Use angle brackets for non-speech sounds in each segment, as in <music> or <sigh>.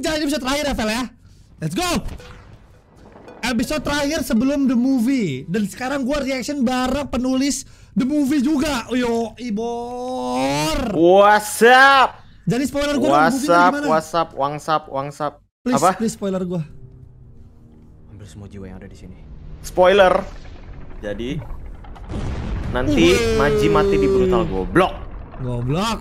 Anjay, episode terakhir ya, Vel ya. Let's go. Episode terakhir sebelum the movie dan sekarang gua reaction bareng penulis the movie juga. Yo, Ibor. What's up? Jadi spoiler gua What's up? What's up? Wangsap, wangsap. Please, Apa? please spoiler gua. Ambil semua jiwa yang ada di sini. Spoiler. Jadi nanti Wih. Maji mati di brutal goblok. Goblok.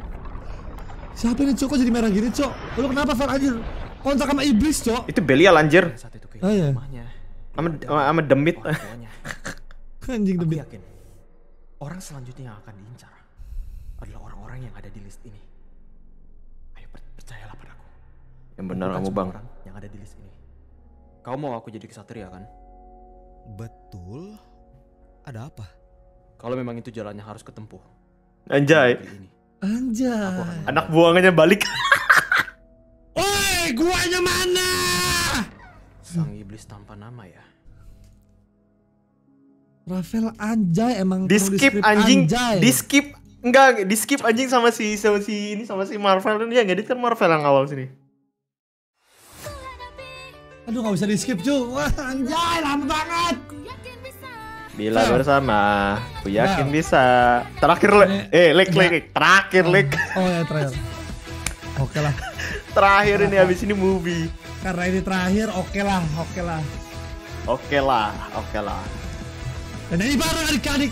Siapa ini Cok? Kok jadi merah gini Cok? Lu kenapa Vel anjir? Kontrak sama iblis Cok? Itu Belial anjir. Saat itu Oh, iya. Sama sama demit. <laughs> Anjing Aku debit. yakin orang selanjutnya yang akan diincar adalah orang-orang yang ada di list ini. Ayo per- percayalah padaku. Yang benar kamu bang. Orang yang ada di list ini. Kau mau aku jadi kesatria kan? Betul. Ada apa? Kalau memang itu jalannya harus ketempuh. Anjay. Anjay. Anak buangannya balik. <laughs> Oi, guanya mana? Sang iblis tanpa nama ya. Rafael anjay emang Di skip anjing. anjay. Di skip enggak di skip anjing sama si sama si ini sama si Marvel ini yang edit kan Marvel yang awal sini. Aduh nggak bisa di skip cuy. Wah anjay lama banget. Bila Fel. bersama, aku yakin Fel. bisa. Terakhir le, Ini- eh lek lek, terakhir lek, Oh ya terakhir. Oke lah. Terakhir ini habis ini movie. Karena ini terakhir oke lah, oke lah. Oke lah, oke lah. Dan ini baru adik-adik.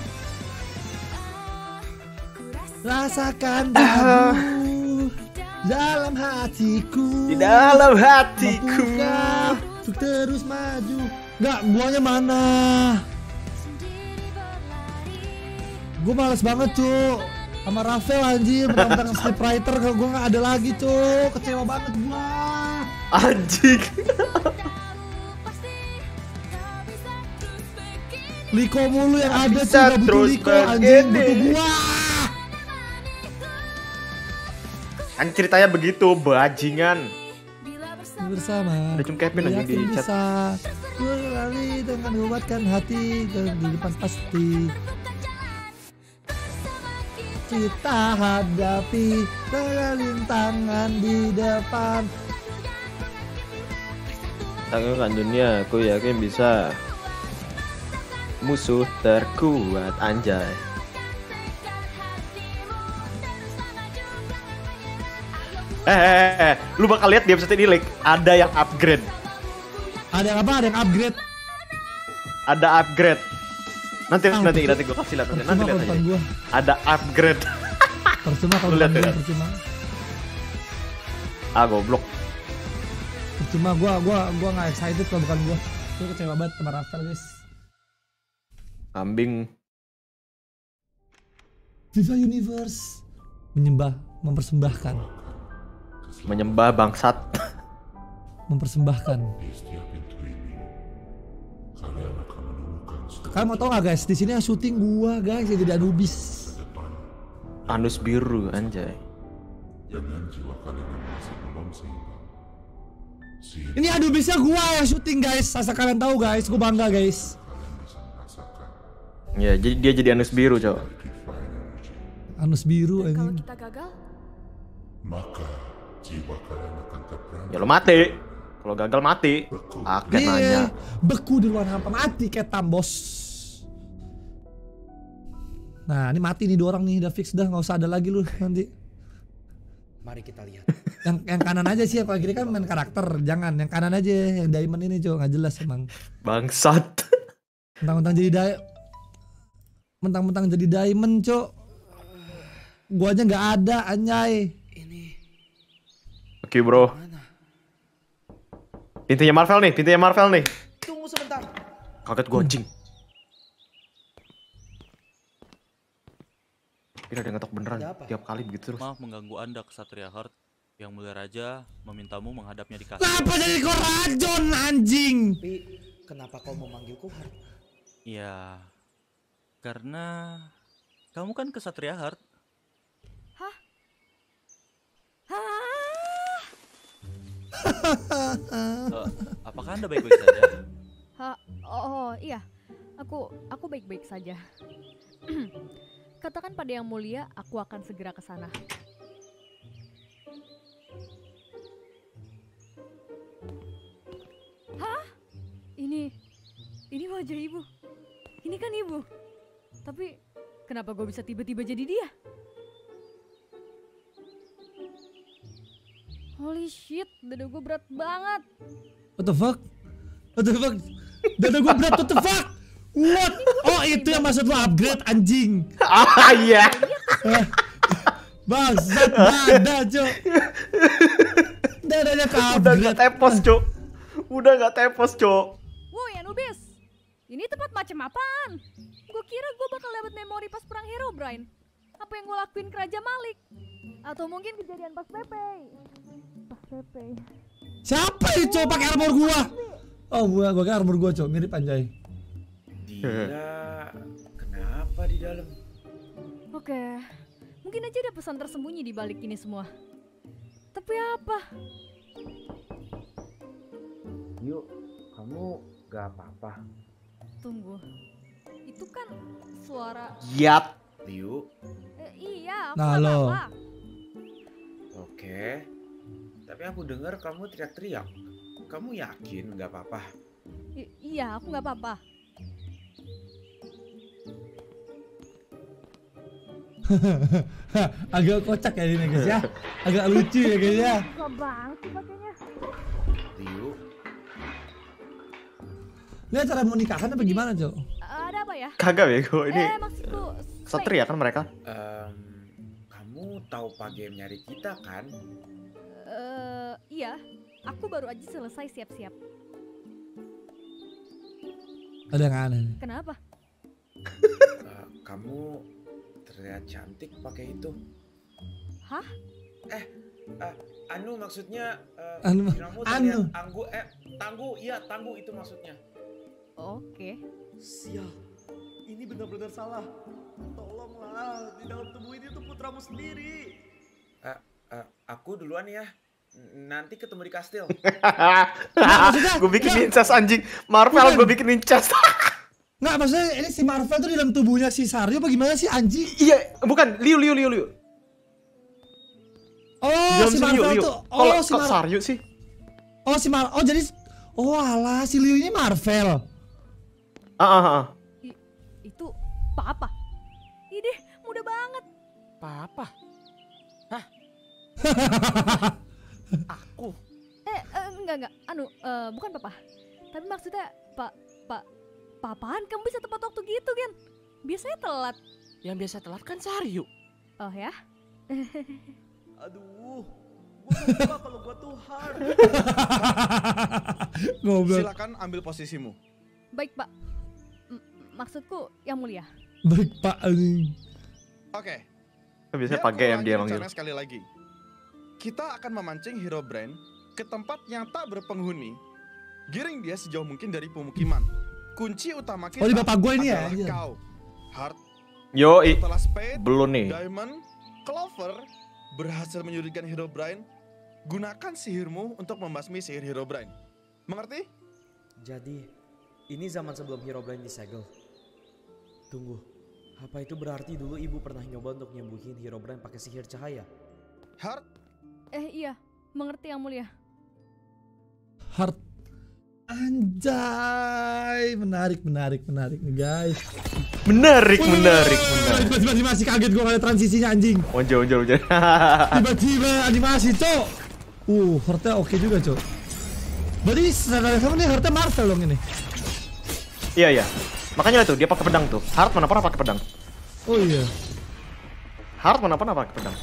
Rasakan <laughs> dalam hatiku. Di dalam hatiku. Untuk terus maju. Enggak, guanya mana? Gue males banget cu sama Rafael anjir mentang-mentang scriptwriter kalau gue nggak ada lagi cu kecewa banget gua. Anjing. Liko mulu yang ada Bisa gak butuh Liko anjing butuh gua. Kan ceritanya begitu, bajingan. bersama. Ada Cum Kevin Gue anjing di chat. bisa. Gue lari dengan mengobatkan hati dan di depan pasti kita hadapi dengan rintangan di depan Tangan dunia, aku yakin bisa. Musuh terkuat anjay. Eh, eh, eh, eh, lu bakal lihat di episode ini, like, ada yang upgrade. ada yang apa ada yang upgrade Ada upgrade. Nanti, Ah, nanti, nanti gue kasih lihat, nanti, nanti lihat aja. gua Ada upgrade. percuma kalau lihat, lihat. percuma ah, goblok. percuma gua gua gua nggak excited kalau bukan gua gua kecewa banget sama Rafael guys Kambing. Viva Universe menyembah mempersembahkan Menyembah bangsat. mempersembahkan kalian mau tau gak guys di sini yang syuting gua guys yang jadi Anubis Anus biru, anjay. ini Anubisnya gua yang syuting guys asal kalian tahu guys gua bangga guys Ya, jadi dia jadi anus biru, cowok. Anus biru Kalau ini kita gagal, Ya lo mati. Kalau gagal mati. Nanya. Iya, beku di luar hampa mati kayak tambos. Nah, ini mati nih dua orang nih, udah fix dah, nggak usah ada lagi lu nanti. Mari kita lihat. Yang yang kanan aja sih, yang kiri kan main karakter, jangan yang kanan aja, yang diamond ini cowok nggak jelas emang. Bangsat. Mentang-mentang jadi di mentang-mentang jadi diamond cok. Gua aja nggak ada anjay. Oke, bro. Pintunya Marvel nih, pintunya Marvel nih. Tunggu sebentar. Kaget gue anjing. Gila dia ngetok beneran Ada tiap kali begitu terus. Maaf mengganggu Anda, Kesatria Heart. Yang mulia raja memintamu menghadapnya di kastil. Kenapa jadi kau rajon anjing? Tapi kenapa kau memanggilku Har? Iya, karena kamu kan Kesatria Heart uh, <laughs> apakah anda baik-baik saja? Ha, oh, oh iya, aku aku baik-baik saja. <clears throat> Katakan pada yang mulia, aku akan segera ke sana. Hah? Ini ini wajah ibu. Ini kan ibu. Tapi kenapa gue bisa tiba-tiba jadi dia? Holy shit, dada gue berat banget. What the fuck? What the fuck? Dada gue berat, what the fuck? What? Oh itu yang maksud lu upgrade anjing. Ah iya. Bangsat dada cok. Dadanya ke Udah nggak upgrade. tepos, Cok. Udah nggak tepos, Cok. Woi Anubis, ini tempat macam apaan? Gue kira gue bakal dapat memori pas perang Hero Brian. Apa yang gue lakuin ke Raja Malik? Atau mungkin kejadian pas Pepe? Siapa itu cok pakai armor gua? Oh gua, gua kan armor gua cok mirip anjay. Dia kenapa di dalam? Oke, mungkin aja ada pesan tersembunyi di balik ini semua. Tapi apa? Yuk, kamu gak apa-apa. Tunggu, itu kan suara. Yap. Liu, Eh, iya, aku Nah, lo. apa-apa. oke. Tapi aku dengar kamu teriak-teriak. Kamu yakin gak apa-apa? I- iya, aku nggak apa-apa. <laughs> Agak kocak ya ini guys ya. Agak lucu ya guys ya. Banget sih pakainya. Ini acara mau nikahan apa gimana cok? Ada apa ya? Kagak bego ini. eh, maksudku. Satria kan mereka? em, kamu tahu Pak Game nyari kita kan? Iya, aku baru aja selesai siap-siap. Ada yang aneh. Kenapa? Eh, kamu terlihat cantik pakai itu. Hah? Eh, eh, anu maksudnya eh, Anu, kamu terlihat anu. anggu eh tangguh, iya tangguh itu maksudnya. Oke. Sial, ini benar-benar salah. Tolonglah, di dalam tubuh ini tuh putramu sendiri. Eh, eh, aku duluan ya. Nanti ketemu di kastil. <laughs> gue bikin incest anjing. Marvel gue bikin incest. <laughs> Nggak maksudnya ini si Marvel tuh di dalam tubuhnya si Saryo apa gimana sih anjing? iya, bukan Liu Liu Liu Liu. Oh dalam si si Marvel Liu. tuh. Oh si kok Mar. Saryu sih? Oh si Mar. Oh jadi. Oh alah si Liu ini Marvel. Ah, ah, ah. I- itu papa. Ide, mudah banget. Papa? Aku? <laughs> Enggak enggak. Anu, eh, bukan papa. Tapi maksudnya pak pak papaan kamu bisa tepat waktu gitu kan? Biasanya telat. Yang biasa telat kan Saryu. Oh ya? <laughs> Aduh, gua lupa kalau gua tuh hard. <laughs> Goblok. Silakan ambil posisimu. Baik pak. M- maksudku yang mulia. Baik Pak. Oke. Kan Biasanya pakai yang dia emang rencana sekali lagi. Kita akan memancing Hero Brain ke tempat yang tak berpenghuni. Giring dia sejauh mungkin dari pemukiman. Kunci utama kita Oh, di bapak gua ini ya? adalah Iya. kau. Heart Yo, setelah Spade, belum nih. Diamond, Clover berhasil menyudutkan Hero Brain. Gunakan sihirmu untuk membasmi sihir Hero Brain. Mengerti? Jadi, ini zaman sebelum Herobrine disegel. Tunggu, apa itu berarti dulu ibu pernah nyoba untuk nyembuhin Herobrine pakai sihir cahaya? Heart, Eh iya, mengerti yang mulia. Heart. Anjay, menarik, menarik, menarik nih guys. Menarik, Wih, menarik, menarik. Tiba-tiba animasi kaget gue ngeliat transisinya anjing. Onjo, onjo, onjo. <laughs> Tiba-tiba animasi cok. Uh, Heartnya oke juga cok. Berarti secara sama nih Heartnya Marvel dong ini. Iya, iya. Makanya tuh dia pakai pedang tuh. Hard mana pernah pakai pedang. Oh iya. Hard mana pernah pakai pedang.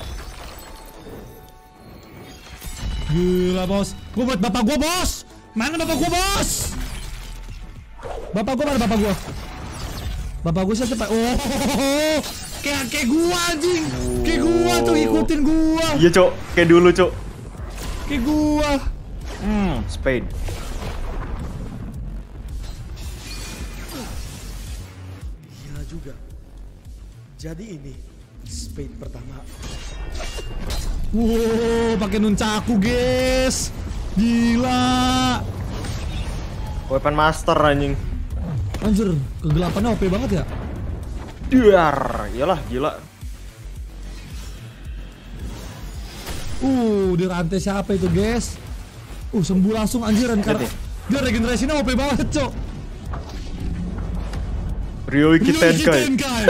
Gila bos. Gue buat bapak gue bos. Mana bapak gue bos? Bapak gue mana bapak gue? Bapak gue siapa? Oh, kayak kayak gua anjing. Kayak gua tuh ikutin gua. Iya, Cok. Kayak dulu, Cok. Kayak gua. Hmm, Spain. Gila juga. Jadi ini Spade pertama. Wow, pakai nuncaku, guys. Gila. Weapon Master anjing. Anjir, kegelapannya OP banget ya. Duar, iyalah gila. Uh, di rantai siapa itu, guys? Uh, sembuh langsung anjiran karena Lihat dia regenerasinya OP banget, Cok. Ryoiki Tenkai. Tenkai.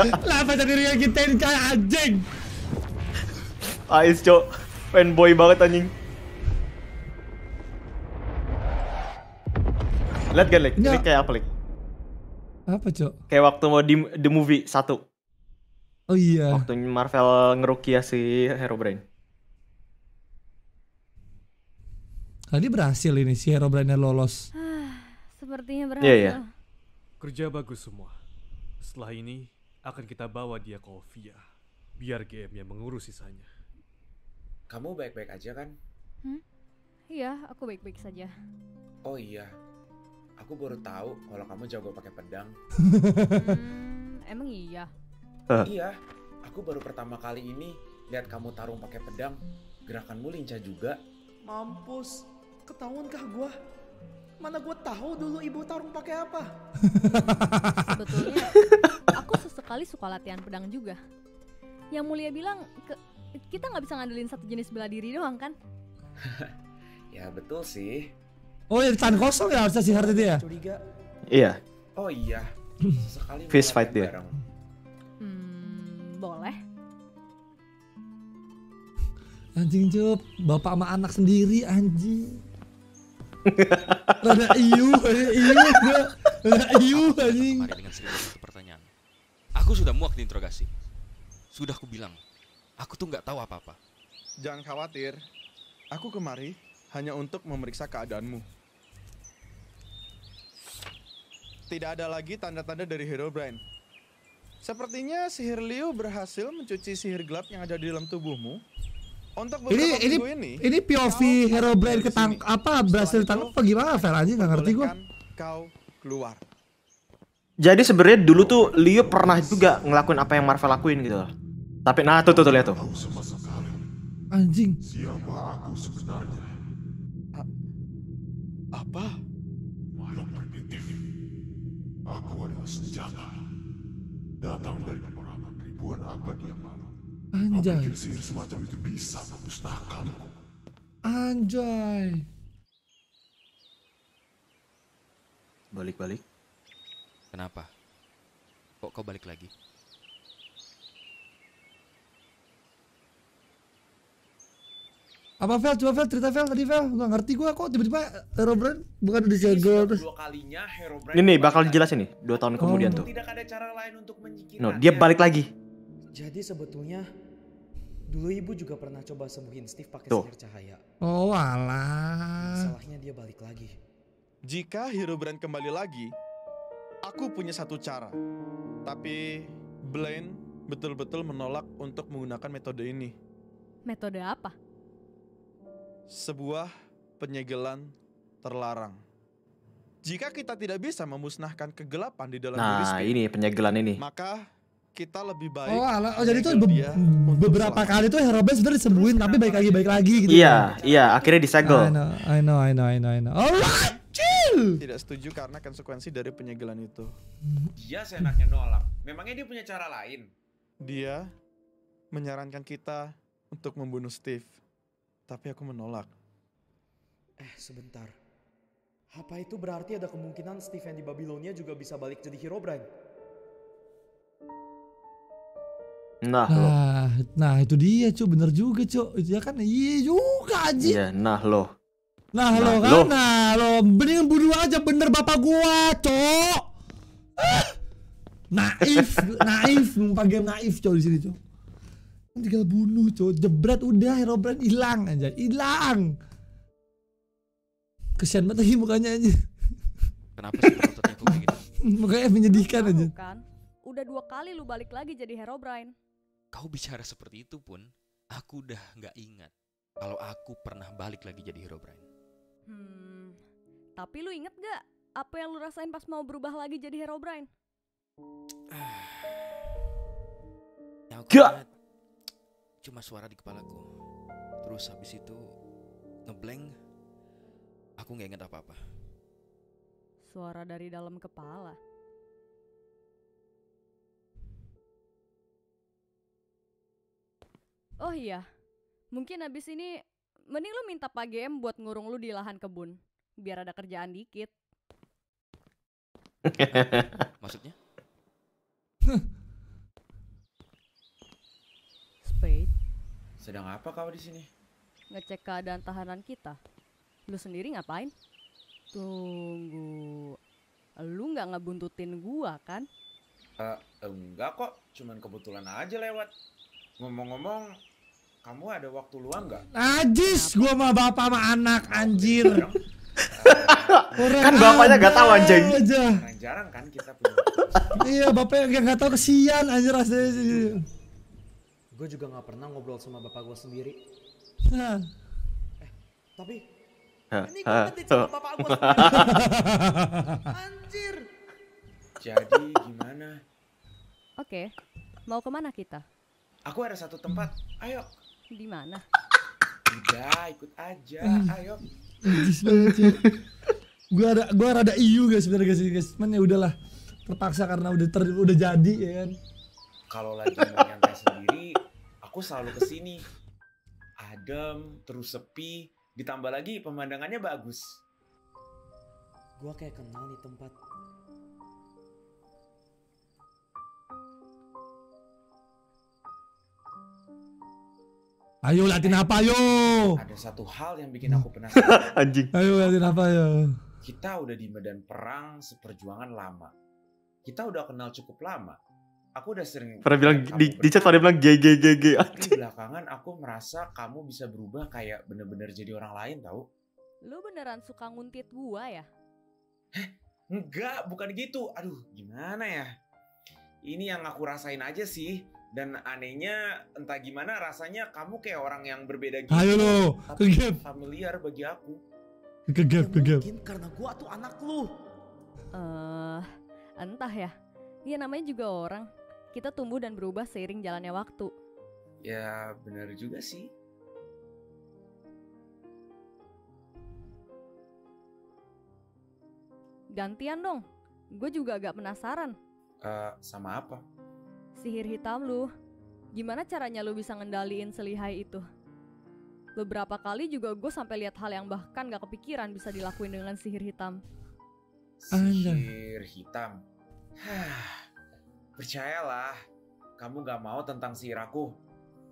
<laughs> Kenapa jadi Ryoiki Tenkai anjing? Ais cok. Fanboy banget anjing. Lihat kan, Lek? Ini kayak apa, Lek? Apa, Cok? Kayak waktu mau di The Movie 1. Oh iya. Waktu Marvel ngerukia si Herobrine. Tadi berhasil ini si Herobrine lolos. Sepertinya berhasil. Iya, iya. Kerja bagus semua. Setelah ini akan kita bawa dia ke Ovia. Biar GM yang mengurus sisanya. Kamu baik-baik aja kan? Iya, aku baik-baik saja. Oh iya. Aku baru tahu kalau kamu jago pakai pedang. <laughs> Hmm, emang iya. Hah. Iya. Aku baru pertama kali ini lihat kamu tarung pakai pedang. Gerakanmu lincah juga. Mampus, ketahuankah gua? Mana gua tahu dulu ibu tarung pakai apa? Sebetulnya aku sesekali suka latihan pedang juga. Yang mulia bilang ke kita nggak bisa ngandelin satu jenis bela diri doang kan? <laughs> Ya betul sih. Oh, ya tahan kosong ya harusnya si Hart itu ya? Curiga. Iya. Oh iya. Sesekali Fist fight dia. bareng. Hmm, boleh. Anjing Cup, bapak sama anak sendiri anjing. Rada iu, rada iu, rada iu anjing. Mari dengan serius pertanyaan. Aku sudah muak diinterogasi. Sudah aku bilang, aku tuh nggak tahu apa-apa. Jangan khawatir. Aku kemari hanya untuk memeriksa keadaanmu. Tidak ada lagi tanda-tanda dari Herobrine. Sepertinya sihir Liu berhasil mencuci sihir gelap yang ada di dalam tubuhmu. Untuk Ini ini ini, ini POV Herobrine dari ketang sini. apa berhasil Setelah tangkap itu, apa gimana Fel anjing nggak ngerti gua. Kau keluar. Jadi sebenarnya dulu tuh Leo pernah juga ngelakuin apa yang Marvel lakuin gitu loh. Tapi nah tuh tuh, tuh lihat tuh. Anjing. Apa? Anjay. Anjay. Balik-balik. Kenapa? Kok kau balik lagi? Apa Fel? Coba Fel cerita Fel tadi Fel. Nggak ngerti gua kok tiba-tiba Herobrine bukan disegel sudah terus. kedua kalinya Herobrine Ini bakal dijelasin nih dua tahun kemudian tuh. Tidak ada cara lain untuk menyingkirkannya. No, dia balik lagi. Jadi sebetulnya dulu ibu juga pernah coba sembuhin Steve pakai Tuh. sihir cahaya. Oh alah. Masalahnya dia balik lagi. Jika Herobrine kembali lagi, aku punya satu cara. Tapi Blaine betul-betul menolak untuk menggunakan metode ini. Metode apa? Sebuah penyegelan terlarang. Jika kita tidak bisa memusnahkan kegelapan di dalam diri Nah, Steve, ini penyegelan ini. maka kita lebih baik Oh alah. Oh jadi tuh be- beberapa kali tuh Herobrine sebenarnya disembuhin tapi baik lagi baik lagi gitu. Iya, iya, akhirnya I disegel. know, I know, I know, I know, I know. Alright, chill. Tidak setuju karena konsekuensi dari penyegelan itu. Dia seenaknya nolak. Memangnya dia punya cara lain? Dia menyarankan kita untuk membunuh Steve. Tapi aku menolak. Eh, sebentar. Apa itu berarti ada kemungkinan Steve yang di Babilonia juga bisa balik jadi Herobrine? Nah, lo. Nah, nah itu dia cu, bener juga cu. Itu ya kan iya juga anjing. Iya, nah lo. Nah, lo Nah, kan, lo. nah lo mendingan bunuh aja bener bapak gua, cok. Ah, naif, naif, numpang game naif cok di sini cok. Kan tinggal bunuh cok, jebret udah Herobrine hilang aja, hilang. Kesian banget lagi mukanya aja, Kenapa sih kayak gitu? <laughs> mukanya menyedihkan aja. kan? Udah dua kali lu balik lagi jadi Herobrine. Kau bicara seperti itu pun, aku udah nggak ingat kalau aku pernah balik lagi jadi Herobrine. Hmm. Tapi lu inget gak apa yang lu rasain pas mau berubah lagi jadi Herobrine? <sighs> Yang aku Gak. ingat cuma suara di kepalaku. Terus habis itu ngeblank, aku nggak ingat apa-apa. Suara dari dalam kepala. Oh iya, mungkin abis ini mending lu minta Pak GM buat ngurung lu di lahan kebun. Biar ada kerjaan dikit. <laughs> Maksudnya? <laughs> Spade, Sedang apa kau di sini? ngecek keadaan tahanan kita. Lu sendiri ngapain? Tunggu. Lu nggak ngebuntutin gua kan? Eh, enggak kok, cuman kebetulan aja lewat. Ngomong-ngomong, kamu ada waktu luang nggak? Najis gua sama bapak sama anak anjir. Orang Kan bapaknya nggak tahu, anjing. aja. Jarang-jarang kan kita punya. Iya, bapaknya yang nggak tahu kesian anjir rasanya sih. Gue juga nggak pernah ngobrol sama bapak gue sendiri. Nah. Tapi ini gue ngedit sama <laughs> bapak gue sendiri. Anjir. Jadi gimana? Oke. Mau ke mana kita? Aku ada satu tempat. Ayo. Di mana? Udah, ikut aja. Ayo. Gua ada gua rada iu guys sebenarnya guys, guys. Cuman ya udahlah. Terpaksa karena udah ter, udah jadi ya kan. Kalau lagi mau nyantai sendiri, aku selalu ke sini. Adem, terus sepi, ditambah lagi pemandangannya bagus. Gue kayak kenal nih tempat. Ayo latihan apa yo? Ada satu hal yang bikin aku penasaran. <laughs> Anjing. Ayo latihan apa yo? Kita udah di medan perang seperjuangan lama. Kita udah kenal cukup lama. Aku udah sering Pada bilang di, di chat pada bilang GGGG. Tapi belakangan aku merasa kamu bisa berubah kayak bener-bener jadi orang lain tau. Lu beneran suka nguntit gua ya? Enggak, bukan gitu. Aduh, gimana ya? Ini yang aku rasain aja sih. Dan anehnya entah gimana rasanya kamu kayak orang yang berbeda gitu. Ayo lo, Tapi ke gap. familiar bagi aku. Ke gap, ke gap. Mungkin karena gue tuh anak lu. Eh, entah ya. Iya namanya juga orang. Kita tumbuh dan berubah seiring jalannya waktu. Ya, bener juga sih. Gantian dong. Gue juga agak penasaran. Eh, sama apa? Sihir hitam lu. Gimana caranya lu bisa ngendaliin selihai itu? Beberapa kali juga gue sampai lihat hal yang bahkan gak kepikiran bisa dilakuin dengan sihir hitam. Sihir hitam. Hah, percayalah, kamu gak mau tentang sihir aku.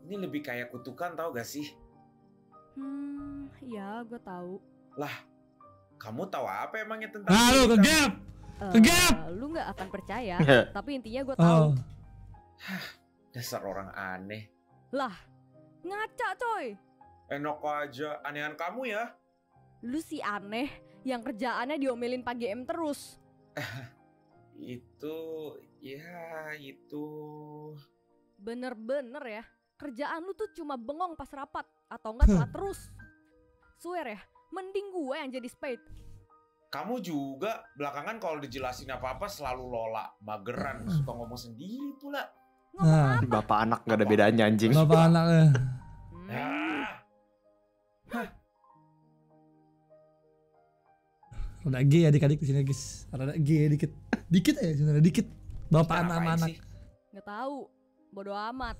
Ini lebih kayak kutukan tau gak sih? Hmm, ya gue tahu. Lah, kamu tahu apa emangnya tentang Halo, sihir ke hitam? gap. Eh, Ke gap. Lu gak akan percaya, Ya. <laughs> tapi intinya gue tahu. Oh. Dasar orang aneh. Lah, ngaca coy. Enak aja, anehan kamu ya. Lu si aneh yang kerjaannya diomelin Pak GM terus. <laughs> Itu, ya itu. Bener-bener ya, kerjaan lu tuh cuma bengong pas rapat atau enggak telat <laughs> terus. Swear ya, mending gue yang jadi spade. Kamu juga belakangan kalau dijelasin apa-apa selalu lola, mageran, <clears throat> suka ngomong sendiri pula. Nah, Bapak anak nggak ada bedanya anjing. bapak anaknya. Hmm, Ah, Rada G adik-adik di sini guys. Rada G dikit. Dikit aja sebenarnya dikit. Bapak anak sama anak. sih? Nggak tahu, bodoh amat.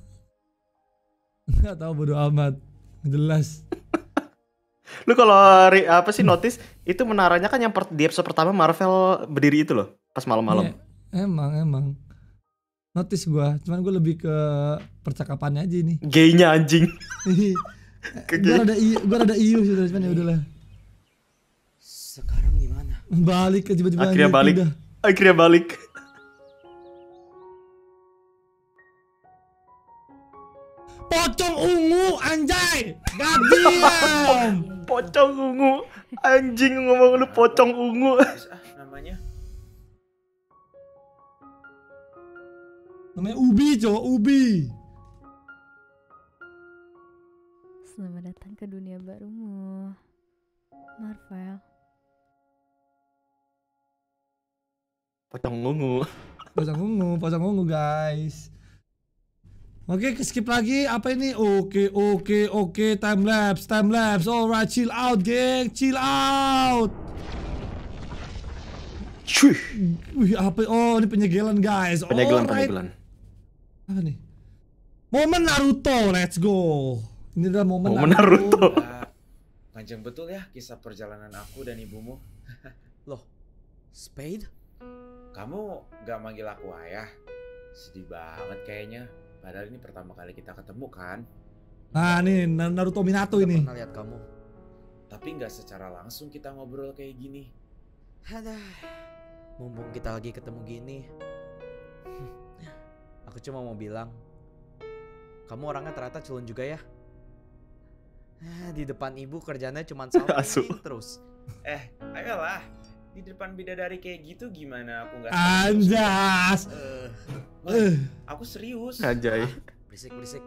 Enggak tahu bodo amat. Jelas. <laughs> Lu kalau apa sih notice itu menaranya kan yang per- di episode pertama Marvel berdiri itu loh pas malam-malam. Iya, emang emang. Notice gua, cuman gua lebih ke percakapannya aja ini. Gaynya anjing. gua rada iu, gua rada iu sih cuman ya udahlah. Sekarang gimana? Balik ke tiba-tiba Akhirnya aja, balik. udah. Akhirnya balik. Pocong ungu anjay. Gadiam. <laughs> Pocong ungu. Anjing ngomong lu pocong ungu. Ah, namanya Namanya Ubi, cowok Ubi. Selamat datang ke dunia barumu, Marvel. Pocong ungu. <laughs> Pocong ungu, pocong ungu guys. Oke, skip lagi. Apa ini? Oke, oke, oke. Time lapse, time lapse. Alright, chill out, geng. Chill out. Cuy. Wih, apa? Oh, ini penyegelan, guys. Penyegelan Alright. penyegelan. Apa nih? Momen Naruto, let's go. Ini adalah momen, Momen Naruto. Ah, panjang betul ya kisah perjalanan aku dan ibumu. <laughs> Loh, Spade? Kamu gak manggil aku ayah? Sedih banget kayaknya. Padahal ini pertama kali kita ketemu kan. Nah, nih Na- Naruto Minato ini. Pernah lihat kamu. Tapi nggak secara langsung kita ngobrol kayak gini. Adah, mumpung kita lagi ketemu gini. Aku cuma mau bilang, kamu orangnya ternyata culun juga ya. Ah, Di depan ibu kerjanya cuma <laughs> salting terus. Eh, ayolah. Di depan bidadari kayak gitu gimana aku nggak Anjas. Eh, Eh. aku serius. Anjay. Berisik berisik.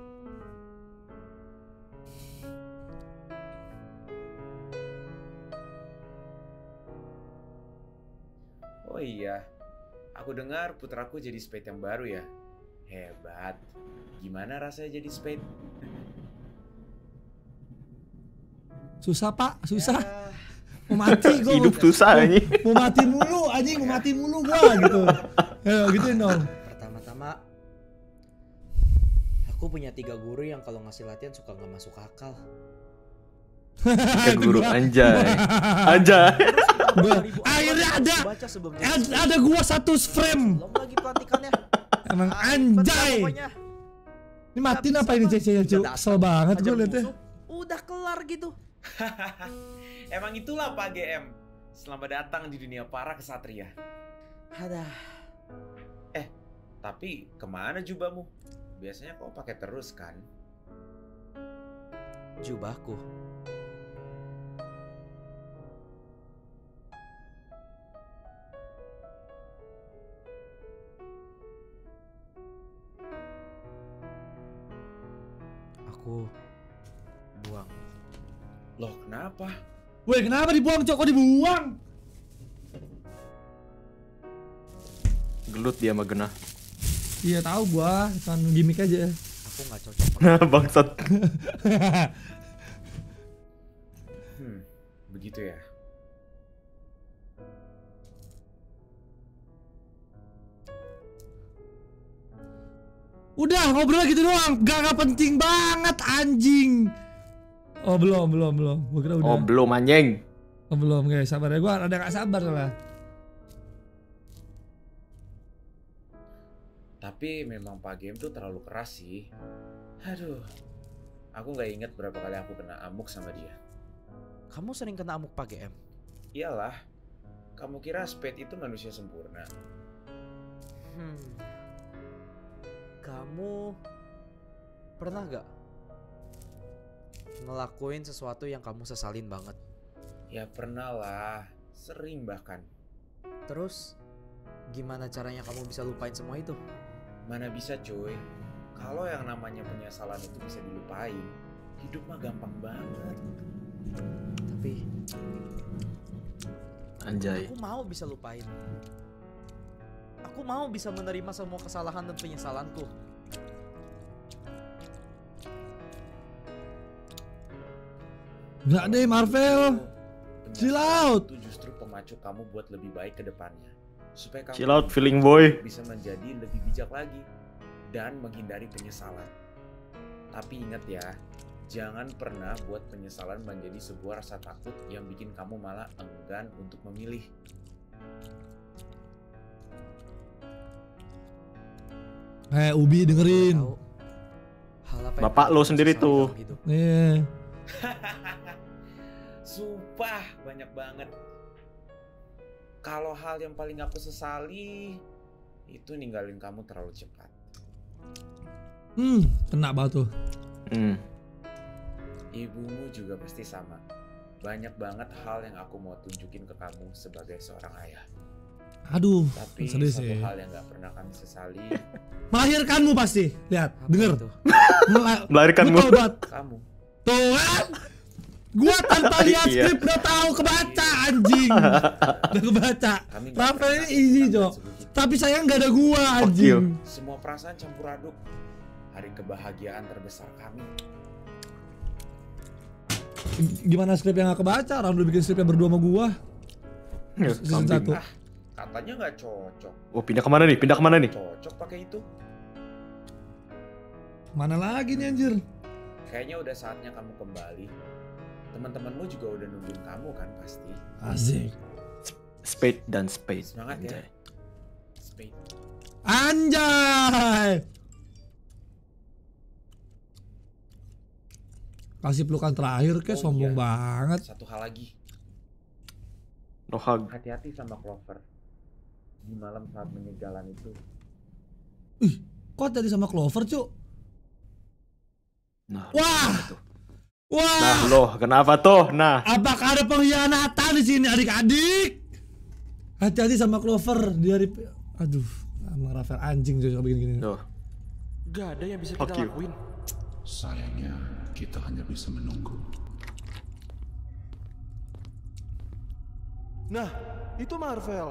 Oh iya, aku dengar putraku jadi spade yang baru ya. Hebat. Gimana rasanya jadi spade? Susah pak, susah. Ya, Mau mati gue. <laughs> Hidup susah anjing. Mau mati mulu, anjing mau mati mulu gua gitu. Ayo gituin dong. Pertama-tama, aku punya tiga guru yang kalau ngasih latihan suka nggak masuk akal. Itu guru anjay. Anjay. Gua- Akhirnya ada, ada gua satu frame. Belum lagi pelantikannya. Emang Ah, anjay. Ini matiin apa ini. Cece? Udah Kesel banget gue liatnya. Udah kelar gitu. <laughs> Emang itulah Pak GM. Selamat datang di dunia para kesatria. Ada. Tapi ke mana jubahmu? Biasanya kau pakai terus kan? Jubahku. Aku buang. Loh kenapa? Weh kenapa dibuang cok? Kok dibuang? Gelut dia sama genah. Iya tahu gua, kan gimmick aja. Aku nggak cocok. <laughs> Bangsat. <laughs> doang, gak, gak penting banget anjing. Oh belum belum belum, gua kira udah. Oh, belum anjing. Oh, belum guys, sabar ya gua ada gak sabar lah. Tapi memang Pak GM tuh terlalu keras sih. Aduh, aku nggak inget berapa kali aku kena amuk sama dia. Kamu sering kena amuk Pak GM? Iyalah, kamu kira Spade itu manusia sempurna? Hmm. Kamu pernah gak ngelakuin sesuatu yang kamu sesalin banget? Ya pernah lah, sering bahkan. Terus gimana caranya kamu bisa lupain semua itu? Mana bisa cuy, kalau yang namanya penyesalan itu bisa dilupain, hidup mah gampang banget. Tapi Anjay. aku mau bisa lupain. Aku mau bisa menerima semua kesalahan dan penyesalanku. Gak deh Marvel. Chill out. Itu justru pemacu kamu buat lebih baik ke depannya. Supaya kamu Chill out, feeling boy. bisa menjadi lebih bijak lagi dan menghindari penyesalan. Tapi ingat ya, jangan pernah buat penyesalan menjadi sebuah rasa takut yang bikin kamu malah enggan untuk memilih. Eh Ubi dengerin. Bapak lo sendiri tuh. hidup? <laughs> Sumpah banyak banget. Kalau hal yang paling aku sesali itu ninggalin kamu terlalu cepat. Hmm, kena banget tuh. Hmm. Ibumu juga pasti sama. Banyak banget hal yang aku mau tunjukin ke kamu sebagai seorang ayah. Aduh, Tapi sedih satu sih. hal yang gak pernah kami sesali, <laughs> Melahirkanmu pasti. Lihat, Apa denger. Melahirkanmu. Kamu. Tuh kan? Gua tanpa lihat <laughs> skrip udah tahu kebaca anjing. <laughs> Udah kebaca. Rafael ini easy, sebegitu. Tapi sayang gak ada gua anjing. Semua perasaan campur aduk. Hari kebahagiaan terbesar kami. Gimana skrip yang gak kebaca? Orang udah bikin skrip yang berdua sama gua. Season Kambing. 1. Katanya nggak cocok. Oh, pindah ke mana nih? Pindah ke mana nih? Cocok pakai itu. Mana lagi nih anjir? Kayaknya udah saatnya kamu kembali. Teman-temanmu juga udah nungguin kamu kan pasti. Asik. Spade dan spade. Semangat ya. Anjay. Pain. Anjay. Kasih pelukan terakhir ke Oh, sombong iya. banget. Satu hal lagi. No hug. Hati-hati sama Clover. Di malam saat menyegalan itu. Kok tadi sama Clover, Cuk? Nah, Wah. Wah. nah loh, kenapa tuh? Nah, Apakah ada pengkhianatan di sini adik-adik? Hati-hati sama Clover di hari Aduh, sama Rafael anjing juga begini-gini. loh. Gak ada yang bisa Fuck kita you. lakuin. Sayangnya, kita hanya bisa menunggu. Nah, itu Marvel.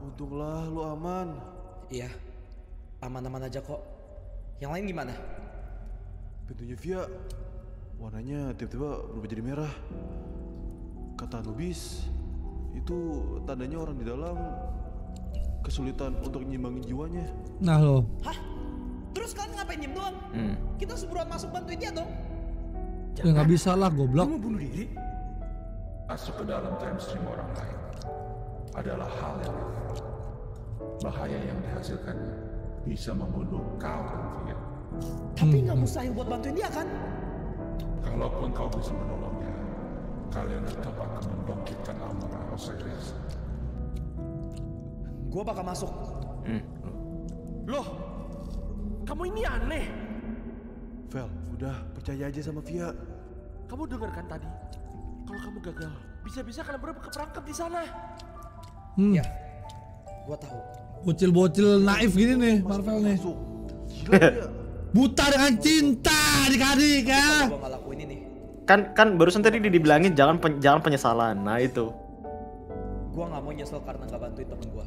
Untunglah lu aman. Iya, aman-aman aja kok. Yang lain gimana? Pintunya Via warnanya tiba-tiba berubah jadi merah. Kata Anubis, itu tandanya orang di dalam kesulitan untuk nyimbangin jiwanya. Nah lo, Hah? Terus kalian ngapain diem doang? Hmm. Kita seburuan masuk bantuin dia dong. ya nggak bisa lah goblok. Kamu bunuh diri? Masuk ke dalam time stream orang lain adalah hal yang. Bahaya yang dihasilkannya bisa membunuh kau dan. Tapi nggak mustahil buat bantuin dia kan? Kalaupun kau bisa menolongnya, kalian tetap akan membangkitkan amarah Osiris. Gua bakal masuk. Hmm. Loh, kamu ini aneh. Vel, udah percaya aja sama Via. Kamu dengar kan tadi? Kalau kamu gagal, bisa-bisa kalian berdua keperangkap di sana. Hmm. Ya, gua tahu. Bocil-bocil naif gini nih Marvel nih. Masuk. Gila dia. Buta dengan cinta adik-adik ya. Kan kan barusan tadi dibilangin jangan pen- jangan penyesalan. Nah, itu. Gua nggak mau nyesel karena nggak bantuin temen gua.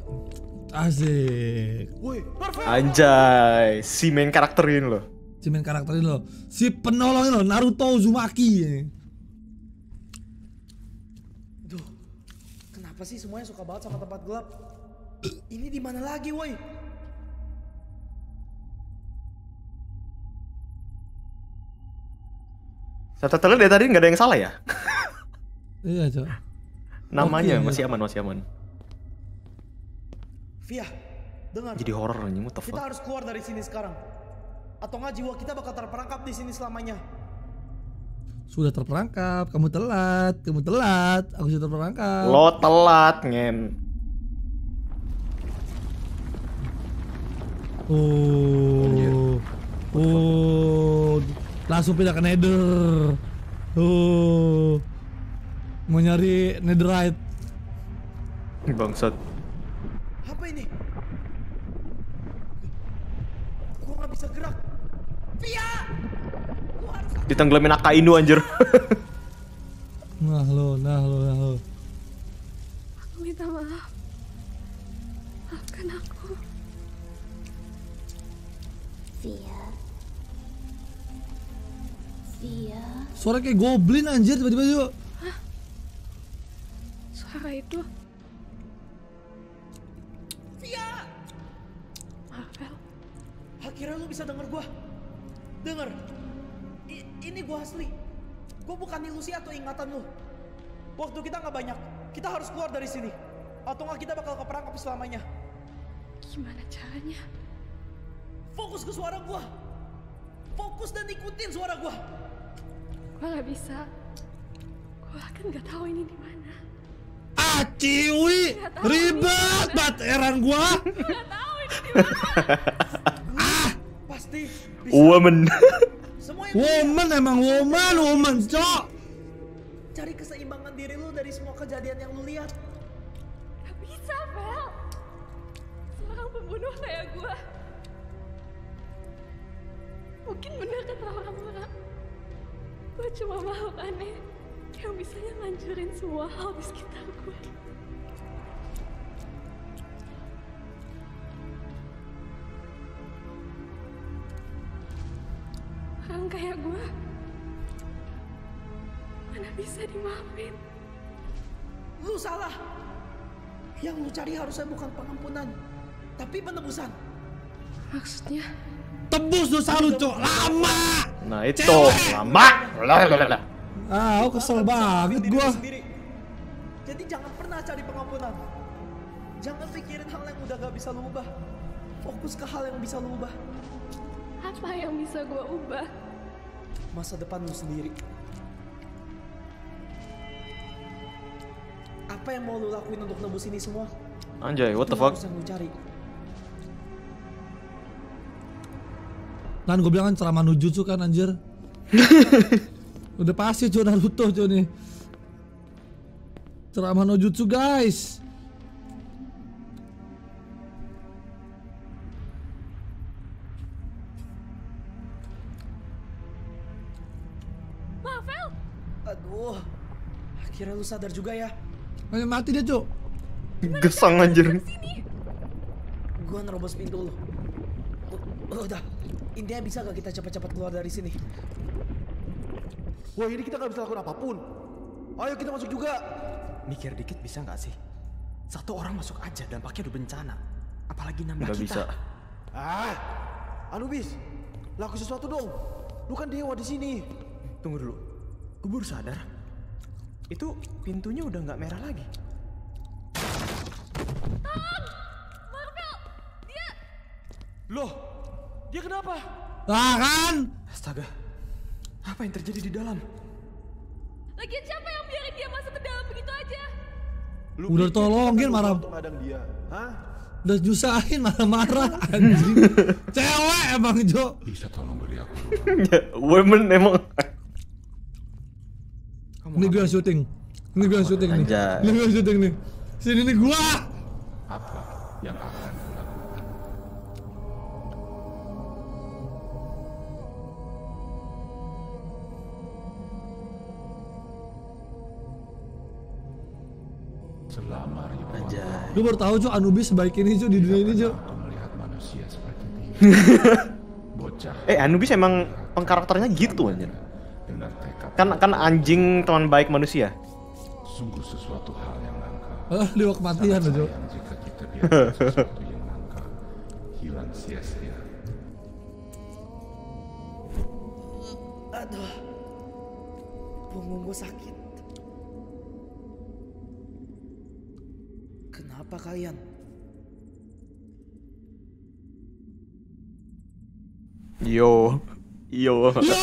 Asik. Woi, Anjay, si main karakter ini loh. Si main karakter ini loh. Si penolong loh Naruto Uzumaki. Duh, kenapa sih semuanya suka banget sama tempat gelap? Ini di mana lagi, woi? Subtitle dari tadi nggak ada yang salah ya? <laughs> Iya, Cok. Namanya Oke. masih aman, masih aman. Via, dengar. Jadi horror anjing, what the Kita fuck? harus keluar dari sini sekarang. Atau nggak jiwa kita bakal terperangkap di sini selamanya. Sudah terperangkap, kamu telat, kamu telat, aku sudah terperangkap. Lo telat, ngen. Oh. Oh. Langsung pindah ke Nether. Oh. Mau nyari Netherite. Bangsat. Apa ini? Gua nggak bisa gerak. Via! Gua harus Ditenggelamin Akainu anjir. <laughs> Nah lo, nah lo, nah lo. Aku minta maaf. Maafkan aku. Via. Via. Suara kayak goblin anjir tiba-tiba yuk. Suara itu. Via! Marvel. Akhirnya lu bisa denger gua. Denger. I- ini gua asli. Gua bukan ilusi atau ingatan lu. Waktu kita nggak banyak. Kita harus keluar dari sini. Atau nggak kita bakal keperangkap selamanya. Gimana caranya? Fokus ke suara gua. Fokus dan ikutin suara gua. Gua nggak bisa. Gua kan nggak tahu ini di mana. Ah, ciwi, ribet banget eran gua. Pasti Woman. Woman emang woman, woman, cok. cari keseimbangan diri lu dari semua kejadian yang lu lihat. Gak bisa, Vel. Seorang pembunuh kayak gua. Mungkin bener kata orang-orang. Gua cuma makhluk aneh yang bisa ngancurin semua hal di sekitar gue. Orang kayak gue mana bisa dimaafin? Lu salah. Yang lu cari harusnya bukan pengampunan, tapi penebusan. Maksudnya? Tebus dosa lu, cok. Lama. Nah, itu lama. Lalalala. Ah, aku kesel banget gua. Jadi jangan pernah cari pengampunan. Jangan pikirin hal yang udah gak bisa lu ubah. Fokus ke hal yang bisa lu ubah. Apa yang bisa gue ubah? Masa depan lu sendiri. Apa yang mau lu lakuin untuk nebus ini semua? Anjay, what the fuck? yang lu cari. Lan gue bilang kan ceramah Nujutsu kan anjir. <laughs> Udah pasti cuy Naruto cuy nih. Ceramah Nojutsu guys. Marvel! Aduh. Akhirnya lu sadar juga ya. Ayo mati dia cuy. Gesang anjir. Gua nerobos pintu lu. U- Udah. Intinya bisa gak kita cepat-cepat keluar dari sini? Wah ini kita nggak bisa lakukan apa pun. Ayo kita masuk juga. Mikir dikit bisa nggak sih? Satu orang masuk aja dampaknya udah bencana. Apalagi nambah Nggak kita. bisa. Ah, Anubis, laku sesuatu dong. Lu kan dewa di sini. Tunggu dulu. Gue baru sadar. Itu pintunya udah nggak merah lagi. Loh, dia kenapa? Lah kan? Astaga, apa yang terjadi di dalam? Lagian siapa yang biarin dia masuk ke dalam begitu aja? Lu Udah tolongin marah. Untuk ngadang dia, hah? Udah nyusahin marah-marah <laughs> anjing. Cewek emang Jo. Bisa tolong beri aku <laughs> Women emang. Ini gue yang syuting. Ini gue yang syuting nih. Ini gue yang syuting nih. Sini nih gua. Gue baru tahu Jo Anubis sebaik ini Jo di dunia ini Jo. aku melihat manusia seperti dia. <laughs> Bocah Eh Anubis emang pengkarakternya gitu anjir. Kan kan anjing teman baik manusia. sungguh sesuatu hal yang langka. Ah, dewa kematian loh Jo. Jika kita biarkan sesuatu yang langka hilang sia-sia. Aduh. Punggung gue sakit. Kenapa kalian? Yo. Yo. Yo!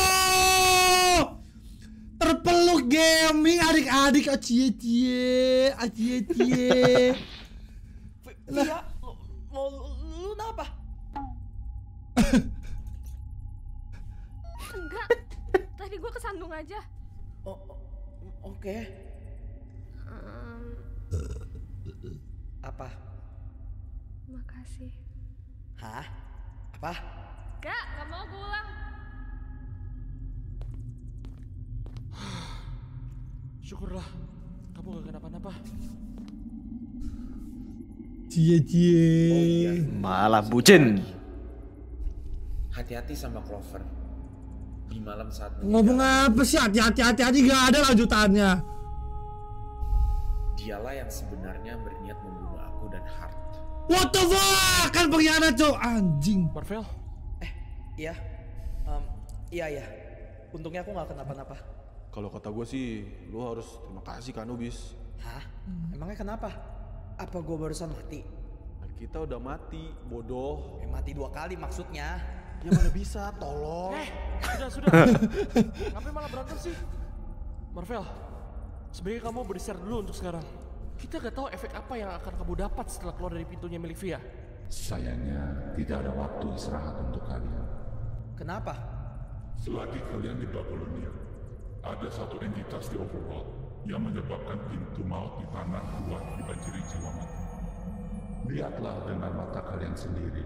Terpeluk gaming adik-adik acie cie acie cie. Lu, <laughs> mau lu, lu kenapa? Enggak. Tadi gue kesandung aja. Oh, oh, oke. Ehm, Apa? makasih. Hah? Apa? Gak, gak mau gue ulang. <sighs> Syukurlah, kamu gak kenapa-napa. Cie cie. Malah bucin. Hati-hati sama Clover. Di malam saat Ngomong apa sih? Hati-hati hati-hati gak ada lanjutannya. Dialah yang sebenarnya berniat membunuh aku dan Hart. What the fuck? Kan pengkhianat Jo anjing. Marvel, Iya. Em, iya iya. Untungnya aku nggak kenapa-napa. Kalau kata gue sih, lu harus terima kasih kan Anubis. Hah? Emangnya kenapa? Apa gue barusan mati? Kita udah mati, bodoh. Eh, mati dua kali maksudnya. Ya mana bisa, tolong. Eh, sudah sudah. <laughs> Ngapain malah berantem sih? Marvel, sebaiknya kamu beristirahat dulu untuk sekarang. Kita gak tahu efek apa yang akan kamu dapat setelah keluar dari pintunya milik Via. Sayangnya tidak ada waktu istirahat untuk kalian. Kenapa? Selagi kalian di Babylonia, ada satu entitas di Overworld yang menyebabkan pintu maut di tanah kuat dibanjiri jiwa mati. Lihatlah dengan mata kalian sendiri.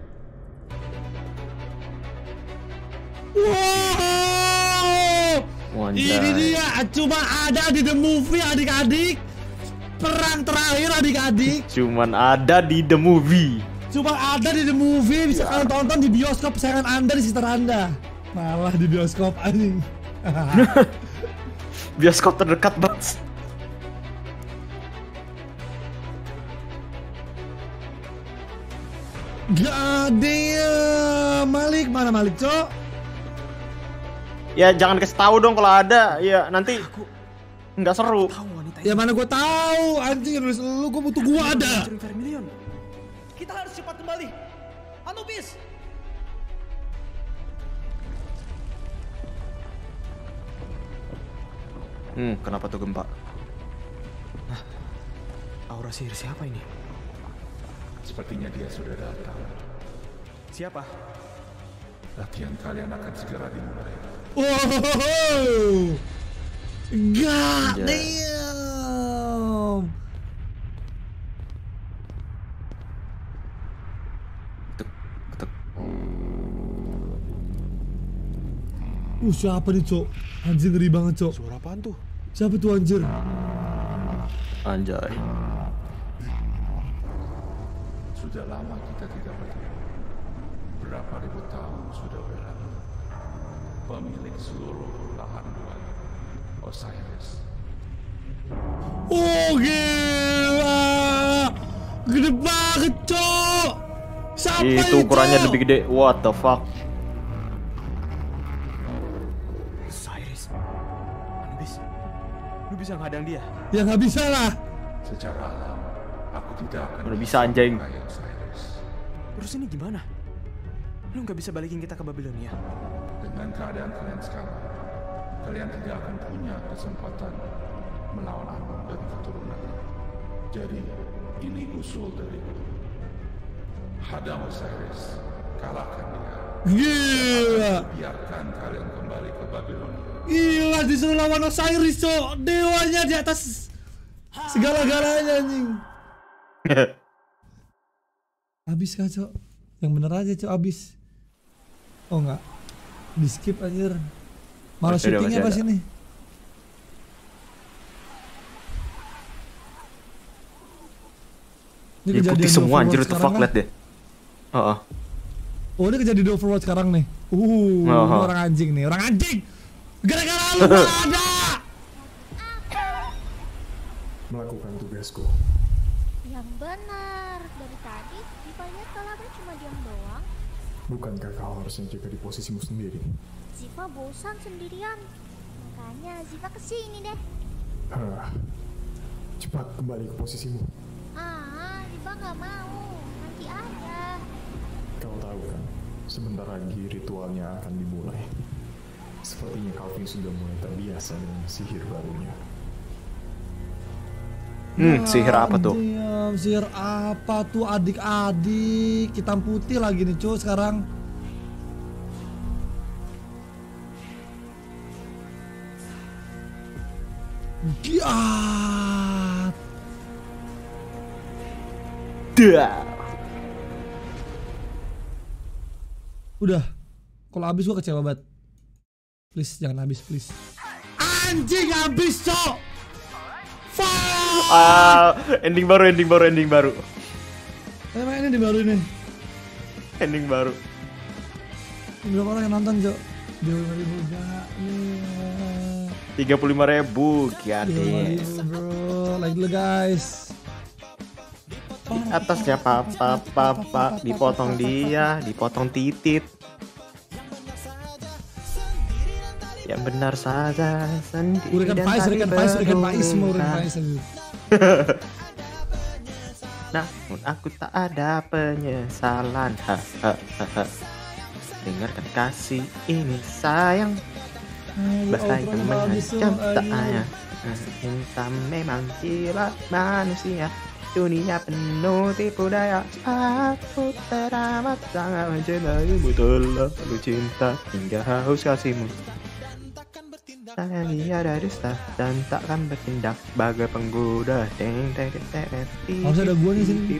Wow! Ini dia cuma ada di the movie adik-adik. Perang terakhir adik-adik. Cuman ada di the movie. Cuma ada di the movie bisa kalian tonton di bioskop kesayangan anda di sekitar anda. Malah di bioskop anjing. <laughs> Bioskop terdekat banget. God damn. Malik mana Malik cok? Ya jangan kasih tahu dong kalau ada. Ya nanti nggak seru. Ya mana gua tahu anjing nulis lu gua butuh gua ada. Anubis! Hmm, kenapa tuh gempa? Aura sihir siapa ini? Sepertinya dia sudah datang. Siapa? Latihan kalian akan segera dimulai. Wow. God Anjay. damn. Uh, siapa nih, Cok? Anjir ngeri banget, Cok. Suara apaan tuh? Siapa tuh anjir? Anjay. Sudah lama kita tidak bertemu. Berapa ribu tahun sudah berlalu. Pemilik seluruh lahan bulan, Osiris. Oh, gila. Gede banget, Cok. Siapa Itu ini, ukurannya lebih gede. What the fuck? Cyrus. Anubis. Lu bisa ngadang dia? Ya nggak bisa lah. Secara alam, aku tidak akan Udah bisa anjing. Osiris. Terus ini gimana? Lu nggak bisa balikin kita ke Babilonia? Dengan keadaan kalian sekarang, kalian tidak akan punya kesempatan melawan aku dan keturunannya. Jadi, ini usul dariku. Hadang Osiris, kalahkan dia. Gila. Biarkan kalian kembali ke Babilonia. Gila disuruh lawan Osiris, Cok. Dewanya di atas segala-galanya anjing. <laughs> Habis kan, Cok? Yang bener aja, Cok, habis. Oh enggak. Di skip anjir. Malah Masih syutingnya pas ini. Ini Jadi kejadian putih semua anjir sekarang fuck kah? liat deh. Heeh. Oh ini kejadian di Overwatch sekarang nih. Uh, Oh. ini orang anjing nih, orang anjing. Gara-gara lu <laughs> ada. Melakukan tugasku. Yang benar. Dari tadi kalau Abra cuma diam doang. Bukankah kau harusnya jaga di posisimu sendiri? Ziva bosan sendirian. Makanya Ziva ke sini deh. Hah. Cepat kembali ke posisimu. Ah, Ziva nggak mau. Nanti aja. Kau tahu kan, sebentar lagi ritualnya akan dimulai. Sepertinya Calvin sudah mulai terbiasa dengan sihir barunya. Hmm, sihir apa tuh? Diam, sihir apa tuh adik-adik? Hitam putih lagi nih cuy sekarang. Giat. Dah. Udah. Kalau habis gua kecewa banget. Please jangan habis please. Anjing habis, Cok. Ah, ending baru, ending baru, ending baru. Emang ini di baru ini. Ending baru. Berapa orang yang nonton, Cok? Dua ribu enggak nih. Tiga puluh lima ribu, kiatis. bro. Like dulu guys. Atasnya papa, papa, dipotong dia, dipotong titit. Yang benar saja sendiri Urikan dan Pais, Urikan Pais, Urikan Pais, Urikan. Pais. <laughs> Namun aku tak ada penyesalan. Ha, ha, ha, ha. Dengarkan kasih ini sayang. Bahaya mengancam tak hanya Cinta memang gila manusia. Dunia penuh tipu daya. Aku teramat sangat mencintaimu Telah lu cinta hingga haus kasihmu Sayang ada dusta dan takkan bertindak Bagai penggoda deng deng deng deng Harus ada gua nih sini.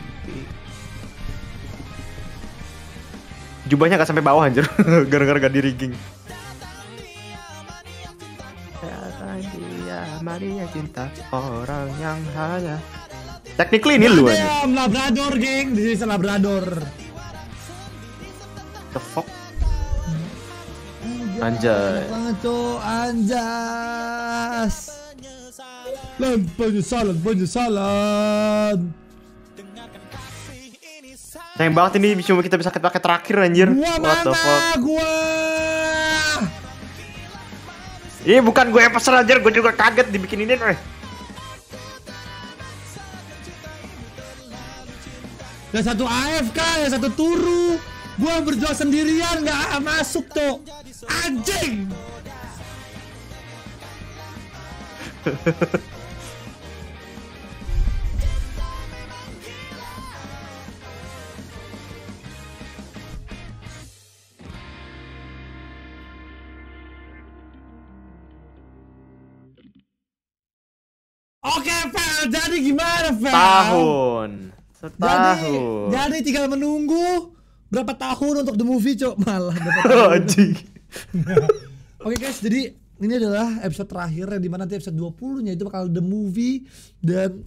Jubahnya gak sampai bawah anjir. <laughs> Gara-gara gak di rigging dia? Maria cinta orang yang hanya Technically ini lu aja Labrador, geng. This is a Labrador. The fuck Anjay Banget tuh, anjas. Lan penyesalan, penyesalan. Sayang banget ini cuma kita bisa pakai terakhir anjir Gua What the fuck Gua. Ini bukan gue yang pesen anjir Gue juga kaget dibikin ini eh. Yang satu AFK, yang satu turu. Gua berjuang sendirian nggak masuk tuh. Anjing. Oke, Vel, jadi gimana, Vel? Tahun. Jadi, Setahun. jadi tinggal menunggu berapa tahun untuk the movie, Cok. Malah berapa <laughs> tahun. <laughs> Oke guys, jadi ini adalah episode terakhir di mana nanti episode 20-nya itu bakal the movie dan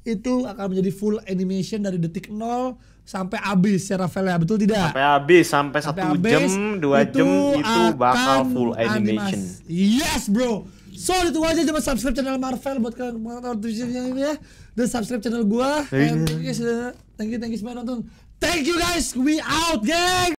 itu akan menjadi full animation dari detik 0 sampai habis ya Rafael ya, betul tidak? Sampai habis sampai Sampai satu habis, jam dua jam itu bakal full animation. animasi. Yes bro. So itu aja cuma subscribe channel Marvel buat kalian notifikasinya ini ya dan subscribe channel gua. Iya. And thank you guys, thank you semua yang nonton. Thank you guys, we out gang.